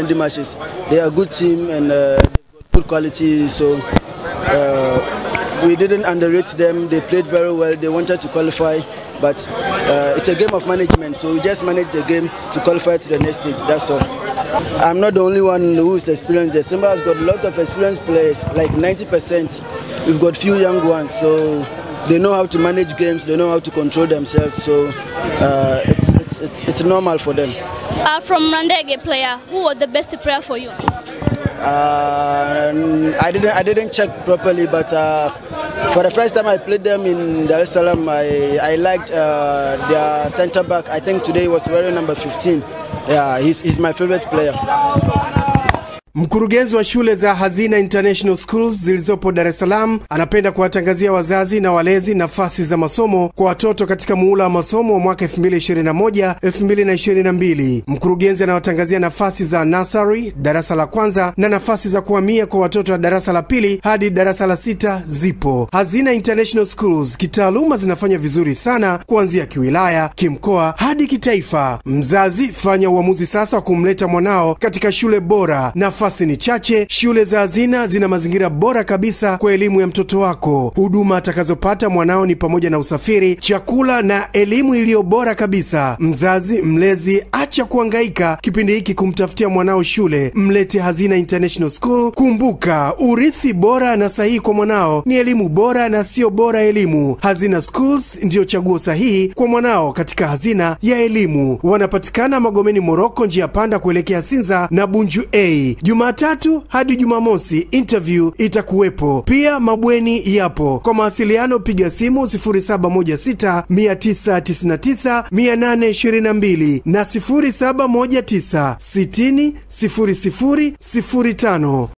friendly matches. They are a good team and uh, good quality. So uh, we didn't underrate them. They played very well. They wanted to qualify, but uh, it's a game of management. So we just manage the game to qualify to the next stage. That's all. I'm not the only one who's experienced. The Simba has got a lot of experienced players, like 90%. We've got few young ones, so they know how to manage games. They know how to control themselves. So uh, it's, it's, it's, it's normal for them. Uh, from Randege player, who was the best player for you? Uh, I didn't I didn't check properly, but uh, for the first time I played them in Dar es Salaam, I, I liked uh, their centre back. I think today he was wearing number 15. Yeah, he's, he's my favorite player. Mkurugenzi wa shule za Hazina International Schools zilizopo Dar es Salaam anapenda kuwatangazia wazazi na walezi nafasi za masomo kwa watoto katika muhula wa masomo wa mwaka 2021 2022. Mkurugenzi anawatangazia nafasi za nursery, darasa la kwanza na nafasi za kuhamia kwa watoto wa darasa la pili hadi darasa la sita zipo. Hazina International Schools kitaaluma zinafanya vizuri sana kuanzia kiwilaya, kimkoa hadi kitaifa. Mzazi, fanya uamuzi sasa wa kumleta mwanao katika shule bora. Nafasi ni chache. Shule za Hazina zina mazingira bora kabisa kwa elimu ya mtoto wako. Huduma atakazopata mwanao ni pamoja na usafiri, chakula na elimu iliyo bora kabisa. Mzazi, mlezi, acha kuangaika kipindi hiki kumtafutia mwanao shule, mlete Hazina International School. Kumbuka, urithi bora na sahihi kwa mwanao ni elimu bora na sio bora elimu. Hazina Schools ndiyo chaguo sahihi kwa mwanao katika hazina ya elimu. Wanapatikana Magomeni Moroko, njia panda kuelekea Sinza na Bunju A. Jumatatu hadi Jumamosi interview itakuwepo. Pia mabweni yapo. Kwa mawasiliano piga simu 0716 999 822 na 0719 60 00 05.